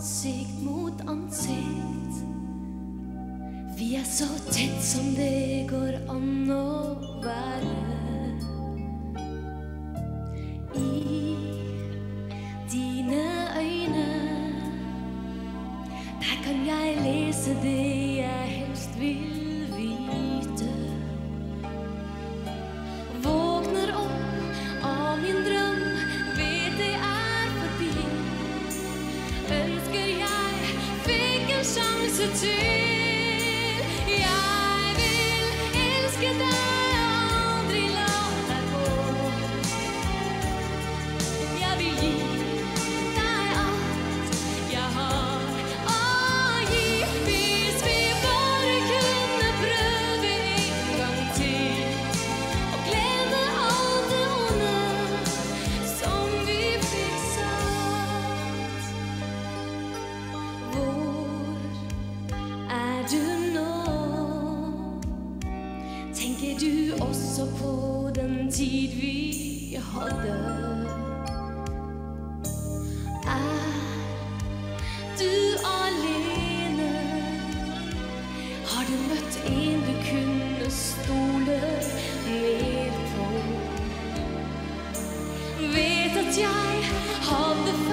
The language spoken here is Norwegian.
sitt. Vi er så tett som det går an å være. I dine øyne Der kan jeg lese det jeg helst vil vite. En sjanse også på den tid vi hadde? Er du alene? Har du møtt en du kunne stole mer på? Vet at jeg hadde